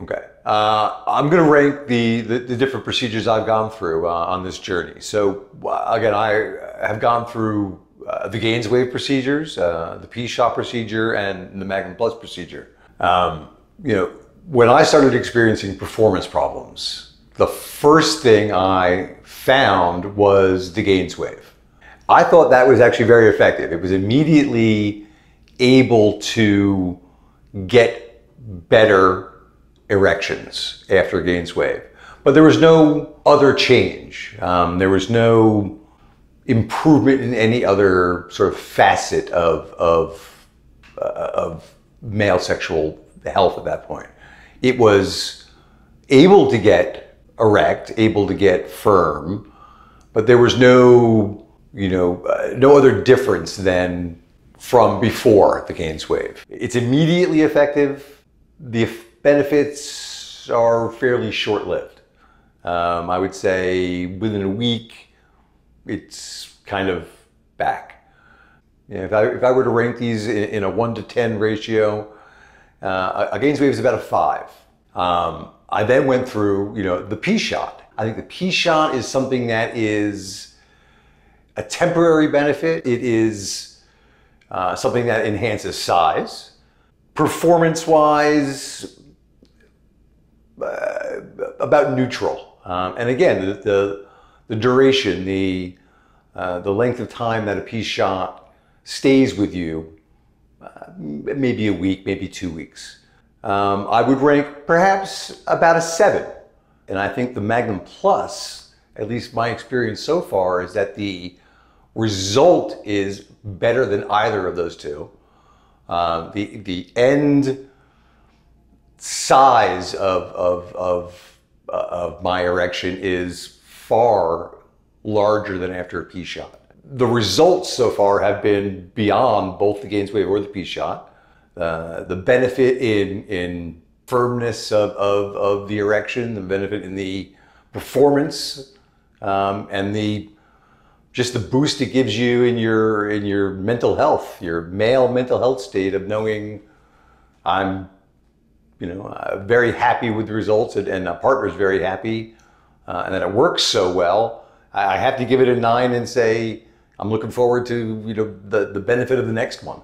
Okay. Uh, I'm going to rank the, the, the, different procedures I've gone through uh, on this journey. So, uh, again, I have gone through uh, the GAINSWave procedures, uh, the P-Shot procedure, and the MagnYm Plus procedure. Um, you know, when I started experiencing performance problems, the first thing I found was the GAINSWave. I thought that was actually very effective. It was immediately able to get better erections after GAINSWave. But there was no other change. Um, there was no improvement in any other sort of facet of, of, uh, of male sexual health at that point. It was able to get erect, able to get firm, but there was no, you know, uh, no other difference than from before the GAINSWave. It's immediately effective. The benefits are fairly short-lived. Um, I would say within a week, it's kind of back. You know, if, I, if I were to rank these in, in a 1 to 10 ratio, uh, a GAINSWave is about a 5. Um, I then went through, you know, the P-Shot. I think the P-Shot is something that is a temporary benefit. It is uh, something that enhances size. Performance-wise, uh, about neutral. Um, and again, the, the, the duration, the, uh, the length of time that a P-Shot stays with you, uh, maybe a week, maybe two weeks. Um, I would rank perhaps about a seven. And I think the MagnYm Plus, at least my experience so far, is that the result is better than either of those two. Uh, the, the end size of, of, of, uh, of my erection is far larger than after a P-Shot. The results so far have been beyond both the GAINSWave or the P-Shot. Uh, the benefit in, in firmness of, of, of the erection, the benefit in the performance, um, and the just the boost it gives you in your in your mental health, your male mental health state of knowing I'm, you know, uh, very happy with the results, and, and a partner's very happy, uh, and that it works so well. I, I have to give it a nine and say I'm looking forward to you know the the benefit of the next one.